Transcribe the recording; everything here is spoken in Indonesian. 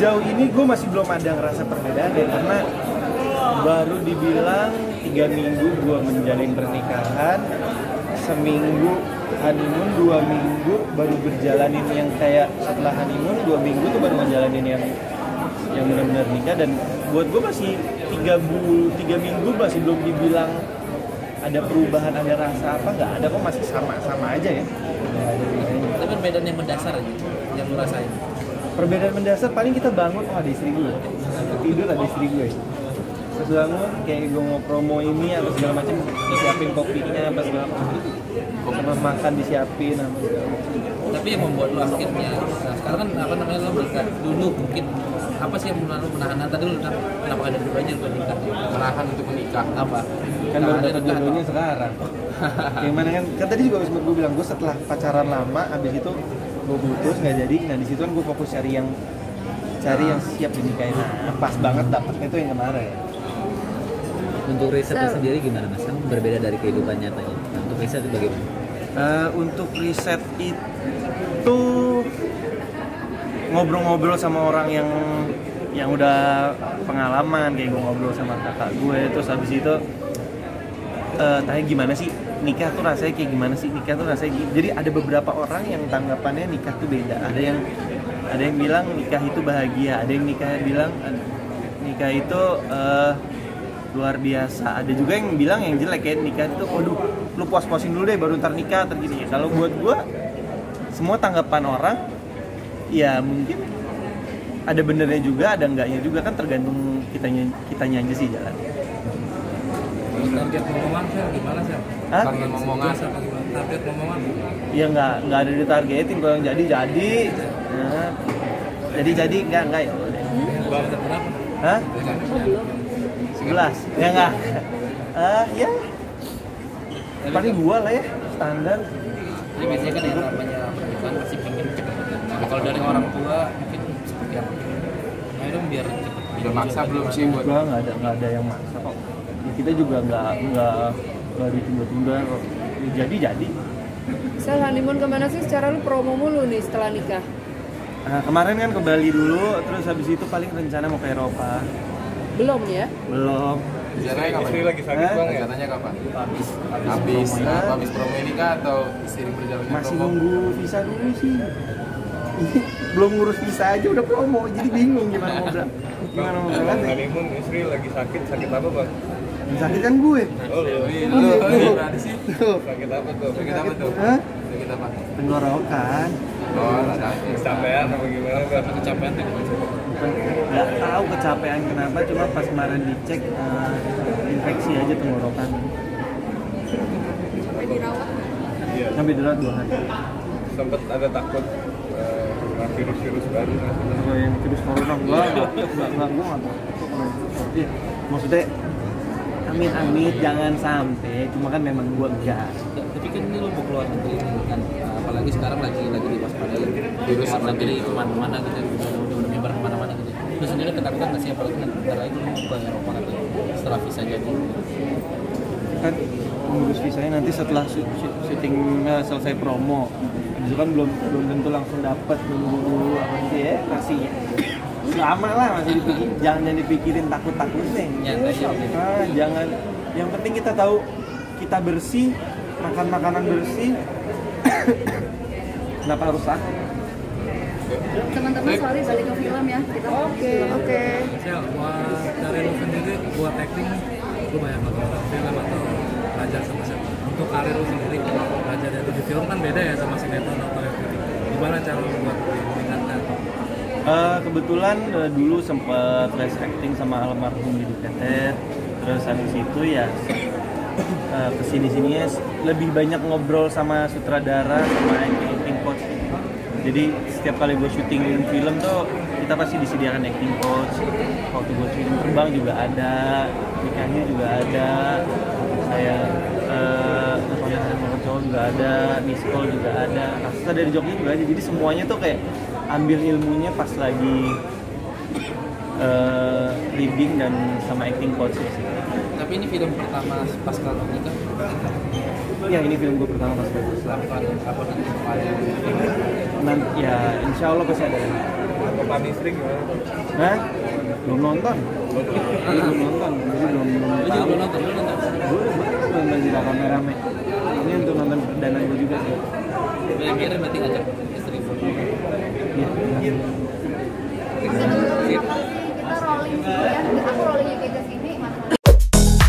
sejauh ini gue masih belum ada ngerasa perbedaan ya karena baru dibilang tiga minggu gue menjalin pernikahan seminggu honeymoon dua minggu baru berjalanin yang kayak setelah honeymoon dua minggu tuh baru ngejalanin yang yang benar-benar nikah dan buat gue masih tiga bu tiga minggu masih belum dibilang ada perubahan ada rasa apa nggak ada kok masih sama-sama aja ya Tapi perbedaan yang mendasar aja yang lu rasain. Perbedaan mendasar paling kita bangun oh ada istri gue. Tidur ada istri gue. Terus bangun kayak gue mau promo ini atau segala macam disiapin kopinya apa segala macam. Sama makan disiapin apa segala macam. Tapi yang membuat lu akhirnya nah sekarang kan apa namanya lu menikah dulu mungkin apa sih yang menahan? Menahan tadi lu bilang kenapa ada dulu aja lu menikah menahan untuk menikah apa? Kan baru jodohnya atau- sekarang. Gimana kan kan tadi juga gue bilang gue setelah pacaran lama abis itu gue putus nggak jadi nah di situ kan gue fokus cari yang cari yang siap dinikahin nah pas banget dapetnya itu yang kemarin Untuk risetnya So- sendiri gimana mas? Kan berbeda dari kehidupan nyatanya. Nah, untuk riset itu bagaimana? Eh, untuk riset itu ngobrol-ngobrol sama orang yang yang udah pengalaman kayak gue ngobrol sama kakak gue terus habis itu eh tanya gimana sih nikah tuh rasanya kayak gimana sih? Nikah tuh rasanya gi- jadi ada beberapa orang yang tanggapannya nikah tuh beda. Ada yang ada yang bilang nikah itu bahagia ada yang nikah bilang nikah itu eh, luar biasa. Ada juga yang bilang yang jelek ya nikah itu waduh lu puas-puasin dulu deh baru ntar nikah tergini kalau buat gua semua tanggapan orang ya mungkin ada benernya juga ada enggaknya juga kan tergantung kitanya kitanya aja sih jalan target ngomongan sih gimana sih Hah? Target gimana? target ya nggak nggak ada ditargetin kalau yang jadi jadi. Nah, jadi jadi enggak enggak ya? Hah? Sebelas. Ya enggak ah ya paling gua lah ya standar. Jadi biasanya kan yang namanya pernikahan pasti pengen cepet Nah, kalau dari orang tua mungkin seperti apa? Nah itu biar cepet. Udah maksa belum sih buat gua nggak ada nggak ada yang maksa kok kita juga nggak nggak nggak ditunda-tunda Ya, jadi jadi Sel honeymoon ke mana sih? Secara lu promo mulu nih setelah nikah. nah, kemarin kan ke Bali dulu terus habis itu paling rencana mau ke Eropa Belum ya? belum Rencananya kapan? istri lagi sakit Hah? bang ya Rencananya kapan? habis Habis promo ya. Habis promo ini kah atau seiring berjalannya masih promo? nunggu visa dulu sih belum ngurus visa aja udah promo jadi bingung gimana mau berangkat gimana mau berangkat honeymoon istri lagi sakit sakit apa bang yang sakit kan gue oh lu lu, sakit apa tuh Sakit apa tuh? Hah? Sakit apa? tenggorokan Oh, kecapean apa gimana Kecapean nggak tahu kecapean kenapa cuma pas kemarin dicek eh, infeksi aja tenggorokan Sampai dirawat. iya sampai dirawat dua hari sempet ada takut eh, virus-virus baru kalau yang virus corona enggak enggak enggak enggak gue nggak takut Iya, maksudnya amit amit jangan sampai. Cuma kan memang gue enggak. Tapi kan ini lo mau keluar negeri kan Nah, Apalagi sekarang lagi lagi diwaspadai Virus luar negeri ke mana-mana gitu Udah menyebar ke mana-mana gitu. Lu sendiri ketakutan nggak sih apalagi nanti bentar lagi mau ke Eropa gitu Setelah visa jadi? Kan ngurus visanya nanti setelah sy- sy- syutingnya selesai promo. Itu kan belum belum tentu langsung dapat nunggu apa sih ya kasihnya lama lah masih dipikir jangan jangan dipikirin takut takutnya Nyantai aja. ah, jangan yang penting kita tahu kita bersih makan makanan bersih kenapa harus takut Teman-teman sorry balik ke film ya. Kita Oke. Oke. Sel, buat dari lu sendiri buat acting lu banyak nonton film atau belajar sama siapa? Untuk karir lu sendiri, belajar dari di film kan beda ya sama sinetron atau FTV. Gimana cara lu buat? Eh, kebetulan eh, dulu sempat les acting sama almarhum Didi Petet terus habis itu ya uh, ke sini sininya lebih banyak ngobrol sama sutradara sama acting, acting coach. Jadi setiap kali gue syuting film tuh kita pasti disediakan acting coach. Waktu gue syuting terbang juga ada nikahnya juga ada saya uh, cowok juga ada miss call juga ada. Rasa dari Jogja juga ada. Jadi semuanya tuh kayak ambil ilmunya pas lagi eh, leading dan sama acting coach sih. Tapi ini film pertama pasca nikah. ya ini film gue pertama pas gue Apa apa nanti ya insya Allah pasti ada. Bapak istri gimana? Hah? belum nonton. Belum nonton. Jadi belum belum tahu belum nonton, lu nonton. gue nonton di rame-rame. Ini untuk nonton perdana gue juga sih. Premiere berarti ngajak istri. iya Kita rolling dulu ya. Aku rollingnya kayak ke sini, Mas.